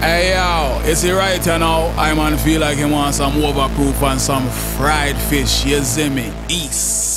Hey yo, is it right you now? I man feel like he want some overproof and some fried fish, you see me? East.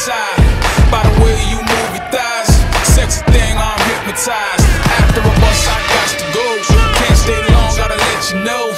inside. By the way you move your thighs, sexy thing, I'm hypnotized. After a bus, I got to go. Can't stay long, gotta let you know.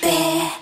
bear.